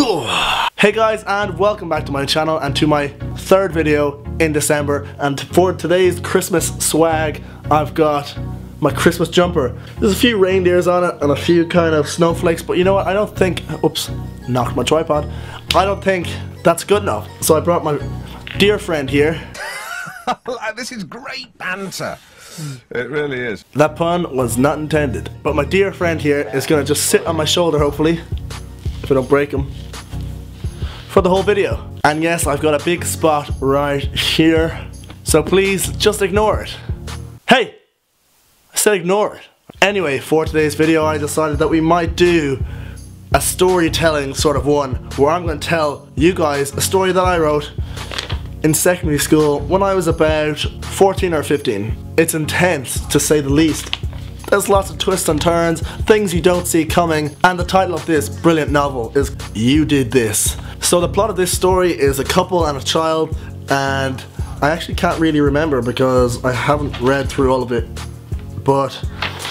Hey guys and welcome back to my channel and to my third video in December and for today's Christmas swag I've got my Christmas jumper. There's a few reindeers on it and a few kind of snowflakes but you know what I don't think, oops, knocked my tripod. I don't think that's good enough. So I brought my dear friend here. this is great banter. It really is. That pun was not intended. But my dear friend here is gonna just sit on my shoulder hopefully if I don't break him for the whole video. And yes, I've got a big spot right here. So please just ignore it. Hey! I said ignore it. Anyway, for today's video I decided that we might do a storytelling sort of one where I'm going to tell you guys a story that I wrote in secondary school when I was about 14 or 15. It's intense to say the least. There's lots of twists and turns, things you don't see coming, and the title of this brilliant novel is You Did This. So the plot of this story is a couple and a child, and I actually can't really remember because I haven't read through all of it, but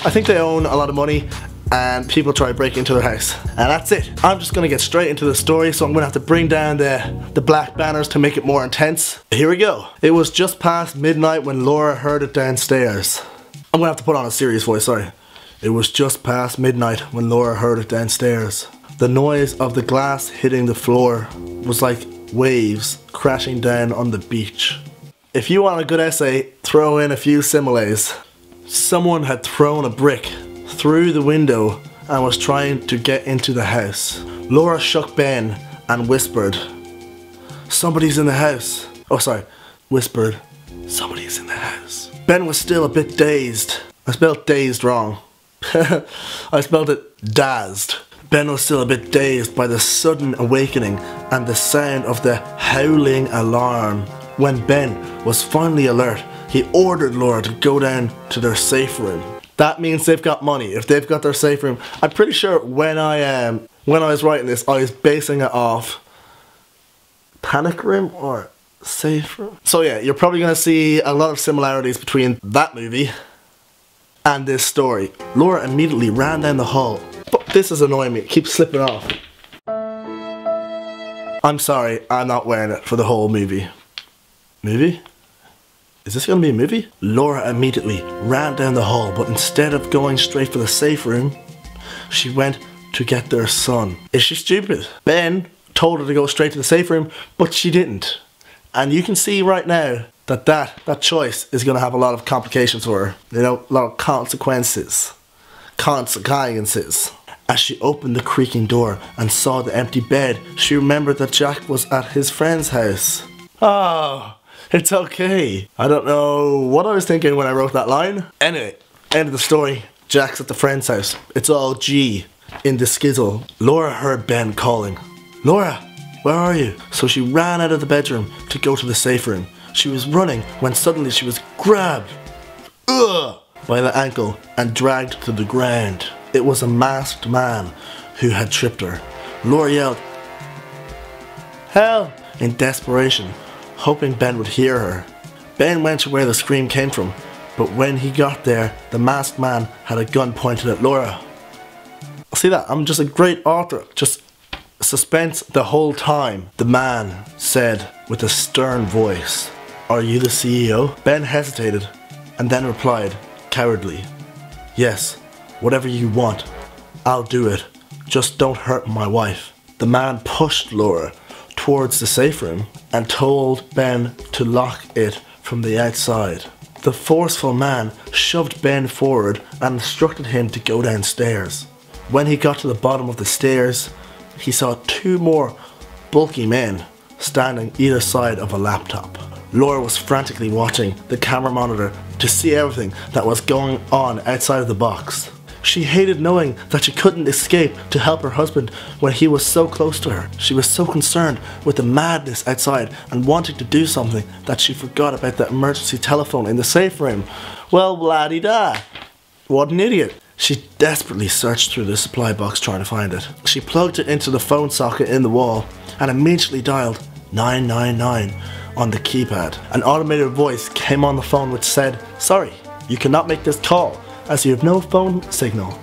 I think they own a lot of money and people try to break into their house. And that's it. I'm just gonna get straight into the story, so I'm gonna have to bring down the, the black banners to make it more intense. Here we go. It was just past midnight when Laura heard it downstairs. I'm gonna have to put on a serious voice, sorry. It was just past midnight when Laura heard it downstairs. The noise of the glass hitting the floor was like waves crashing down on the beach. If you want a good essay, throw in a few similes. Someone had thrown a brick through the window and was trying to get into the house. Laura shook Ben and whispered, Somebody's in the house. Oh, sorry, whispered, Somebody's in the house. Ben was still a bit dazed. I spelled dazed wrong. I spelled it dazzed. Ben was still a bit dazed by the sudden awakening and the sound of the howling alarm. When Ben was finally alert, he ordered Laura to go down to their safe room. That means they've got money. If they've got their safe room, I'm pretty sure when I um when I was writing this, I was basing it off panic room or safe room. So yeah, you're probably gonna see a lot of similarities between that movie and this story. Laura immediately ran down the hall. This is annoying me. It keeps slipping off. I'm sorry, I'm not wearing it for the whole movie. Movie? Is this gonna be a movie? Laura immediately ran down the hall, but instead of going straight for the safe room, she went to get their son. Is she stupid? Ben told her to go straight to the safe room, but she didn't. And you can see right now that that, that choice is gonna have a lot of complications for her. You know, a lot of consequences. Consequences. As she opened the creaking door and saw the empty bed, she remembered that Jack was at his friend's house. Oh, it's okay. I don't know what I was thinking when I wrote that line. Anyway, end of the story. Jack's at the friend's house. It's all G in the skizzle. Laura heard Ben calling. Laura, where are you? So she ran out of the bedroom to go to the safe room. She was running when suddenly she was grabbed ugh, by the ankle and dragged to the ground. It was a masked man who had tripped her. Laura yelled, Help! in desperation, hoping Ben would hear her. Ben went to where the scream came from, but when he got there, the masked man had a gun pointed at Laura. See that? I'm just a great author. Just suspense the whole time. The man said with a stern voice, Are you the CEO? Ben hesitated and then replied, cowardly, Yes, whatever you want. I'll do it. Just don't hurt my wife. The man pushed Laura towards the safe room and told Ben to lock it from the outside. The forceful man shoved Ben forward and instructed him to go downstairs. When he got to the bottom of the stairs, he saw two more bulky men standing either side of a laptop. Laura was frantically watching the camera monitor to see everything that was going on outside of the box. She hated knowing that she couldn't escape to help her husband when he was so close to her. She was so concerned with the madness outside and wanting to do something that she forgot about the emergency telephone in the safe room. Well, blah da. What an idiot. She desperately searched through the supply box trying to find it. She plugged it into the phone socket in the wall and immediately dialed 999 on the keypad. An automated voice came on the phone which said, Sorry, you cannot make this call as you have no phone signal.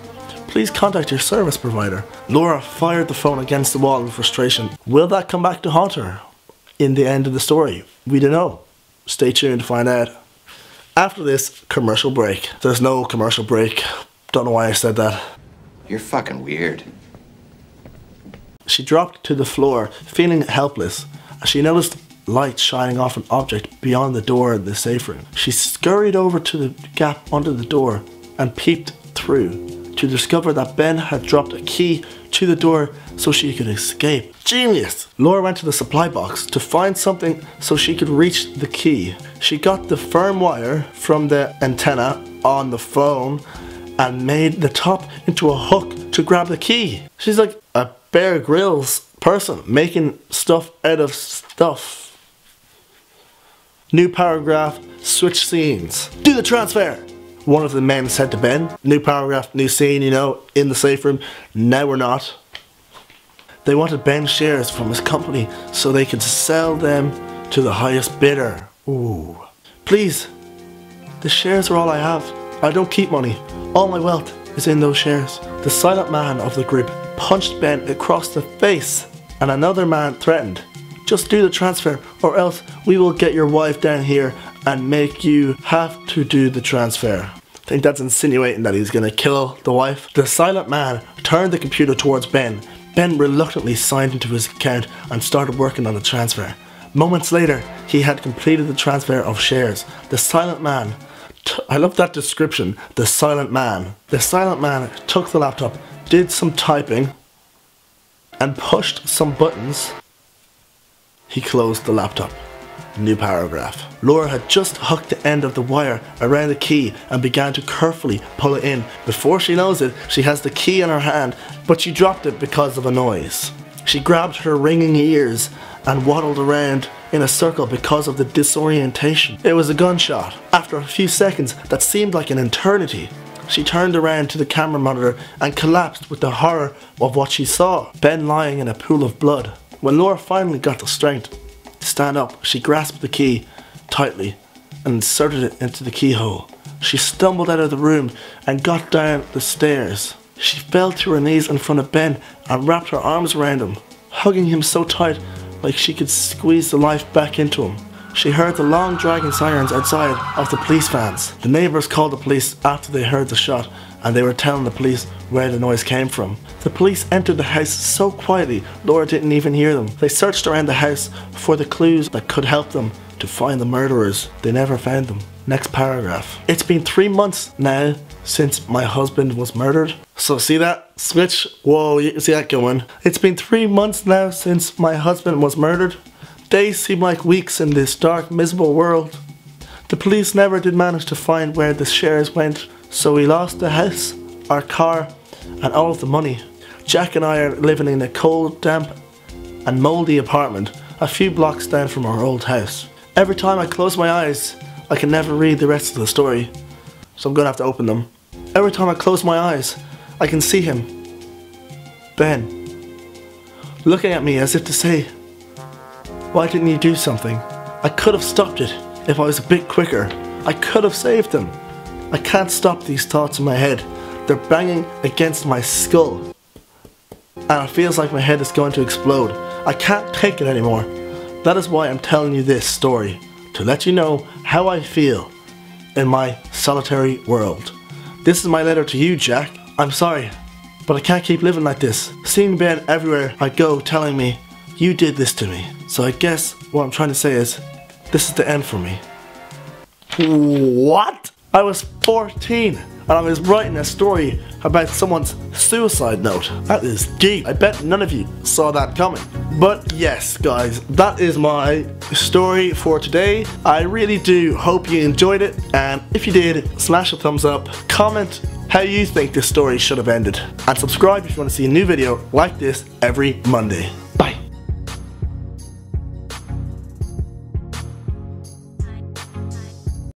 please contact your service provider. Laura fired the phone against the wall in frustration. Will that come back to haunt her? In the end of the story, we don't know. Stay tuned to find out. After this commercial break, there's no commercial break. Don't know why I said that. You're fucking weird. She dropped to the floor, feeling helpless, as she noticed light shining off an object beyond the door in the safe room. She scurried over to the gap under the door and peeped through to discover that Ben had dropped a key to the door so she could escape. Genius! Laura went to the supply box to find something so she could reach the key. She got the firm wire from the antenna on the phone and made the top into a hook to grab the key. She's like a Bear Grylls person making stuff out of stuff. New paragraph, switch scenes. Do the transfer! One of the men said to Ben, new paragraph, new scene, you know, in the safe room. Now we're not. They wanted Ben's shares from his company so they could sell them to the highest bidder. Ooh. Please, the shares are all I have. I don't keep money. All my wealth is in those shares. The silent man of the group punched Ben across the face and another man threatened, just do the transfer or else we will get your wife down here and make you have to do the transfer. I think that's insinuating that he's gonna kill the wife. The silent man turned the computer towards Ben. Ben reluctantly signed into his account and started working on the transfer. Moments later, he had completed the transfer of shares. The silent man, I love that description, the silent man. The silent man took the laptop, did some typing, and pushed some buttons. He closed the laptop. New paragraph. Laura had just hooked the end of the wire around the key and began to carefully pull it in. Before she knows it, she has the key in her hand, but she dropped it because of a noise. She grabbed her ringing ears and waddled around in a circle because of the disorientation. It was a gunshot. After a few seconds that seemed like an eternity, she turned around to the camera monitor and collapsed with the horror of what she saw. Ben lying in a pool of blood. When Laura finally got the strength stand up, she grasped the key tightly and inserted it into the keyhole. She stumbled out of the room and got down the stairs. She fell to her knees in front of Ben and wrapped her arms around him, hugging him so tight like she could squeeze the life back into him. She heard the long dragging sirens outside of the police vans. The neighbours called the police after they heard the shot and they were telling the police where the noise came from. The police entered the house so quietly, Laura didn't even hear them. They searched around the house for the clues that could help them to find the murderers. They never found them. Next paragraph. It's been three months now since my husband was murdered. So see that? Switch. Whoa, you see that going. It's been three months now since my husband was murdered. Days seem like weeks in this dark, miserable world. The police never did manage to find where the shares went, so we lost the house, our car, and all of the money. Jack and I are living in a cold, damp, and mouldy apartment a few blocks down from our old house. Every time I close my eyes, I can never read the rest of the story, so I'm gonna have to open them. Every time I close my eyes, I can see him, Ben, looking at me as if to say, Why didn't you do something? I could have stopped it if I was a bit quicker. I could have saved him. I can't stop these thoughts in my head. They're banging against my skull. And it feels like my head is going to explode. I can't take it anymore. That is why I'm telling you this story. To let you know how I feel in my solitary world. This is my letter to you, Jack. I'm sorry, but I can't keep living like this. Seeing Ben everywhere I go telling me, you did this to me. So I guess what I'm trying to say is, this is the end for me. What? I was 14 and I was writing a story about someone's suicide note. That is deep. I bet none of you saw that coming. But yes, guys, that is my story for today. I really do hope you enjoyed it. And if you did, smash a thumbs up, comment how you think this story should have ended, and subscribe if you want to see a new video like this every Monday.